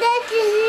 Daddy.